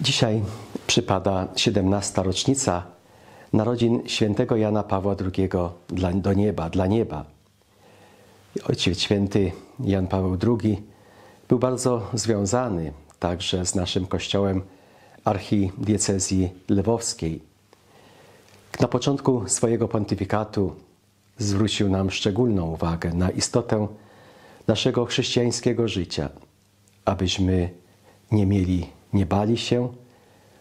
Dzisiaj przypada 17. rocznica narodzin świętego Jana Pawła II dla, do nieba, dla nieba. Ojciec święty Jan Paweł II był bardzo związany także z naszym kościołem archidiecezji lwowskiej. Na początku swojego pontyfikatu zwrócił nam szczególną uwagę na istotę naszego chrześcijańskiego życia, abyśmy nie mieli, nie bali się,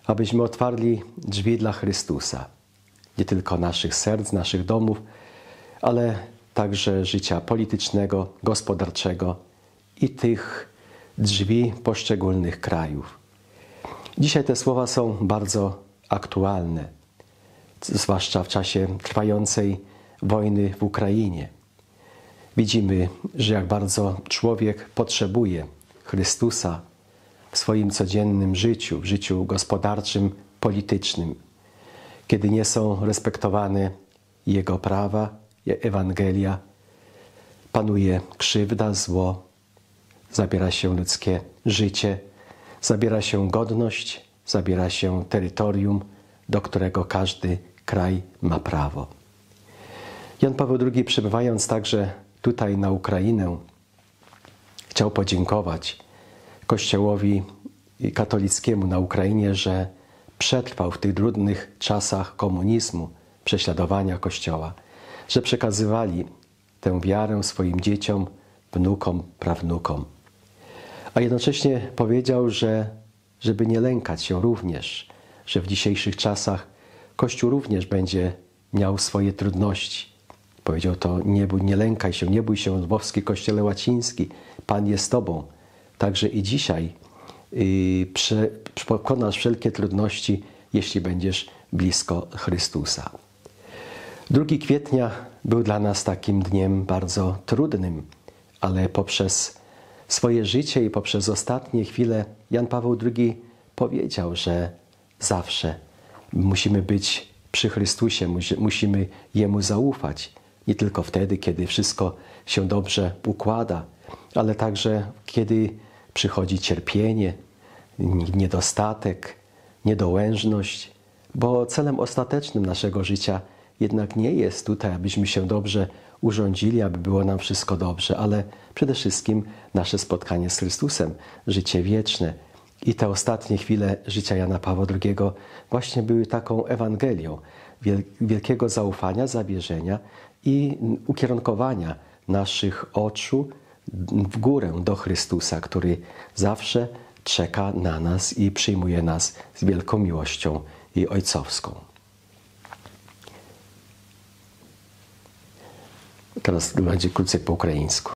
abyśmy otwarli drzwi dla Chrystusa, nie tylko naszych serc, naszych domów, ale także życia politycznego, gospodarczego i tych drzwi poszczególnych krajów. Dzisiaj te słowa są bardzo aktualne, zwłaszcza w czasie trwającej wojny w Ukrainie. Widzimy, że jak bardzo człowiek potrzebuje Chrystusa w swoim codziennym życiu, w życiu gospodarczym, politycznym, kiedy nie są respektowane Jego prawa, Ewangelia, panuje krzywda, zło, zabiera się ludzkie życie, zabiera się godność, zabiera się terytorium, do którego każdy kraj ma prawo. Jan Paweł II, przebywając także tutaj na Ukrainę, chciał podziękować Kościołowi katolickiemu na Ukrainie, że przetrwał w tych trudnych czasach komunizmu, prześladowania Kościoła, że przekazywali tę wiarę swoim dzieciom, wnukom, prawnukom. A jednocześnie powiedział, że żeby nie lękać się również, że w dzisiejszych czasach Kościół również będzie miał swoje trudności. Powiedział to, nie, bój, nie lękaj się, nie bój się, lwowski kościele łaciński, Pan jest Tobą. Także i dzisiaj prze, pokonasz wszelkie trudności, jeśli będziesz blisko Chrystusa. 2 kwietnia był dla nas takim dniem bardzo trudnym, ale poprzez swoje życie i poprzez ostatnie chwile Jan Paweł II powiedział, że zawsze musimy być przy Chrystusie, musimy Jemu zaufać. Nie tylko wtedy, kiedy wszystko się dobrze układa, ale także kiedy przychodzi cierpienie, niedostatek, niedołężność, bo celem ostatecznym naszego życia jednak nie jest tutaj, abyśmy się dobrze urządzili, aby było nam wszystko dobrze, ale przede wszystkim nasze spotkanie z Chrystusem, życie wieczne. I te ostatnie chwile życia Jana Pawła II właśnie były taką Ewangelią wielkiego zaufania, zawierzenia i ukierunkowania naszych oczu w górę do Chrystusa, który zawsze czeka na nas i przyjmuje nas z wielką miłością i ojcowską. Teraz będzie krócej po ukraińsku.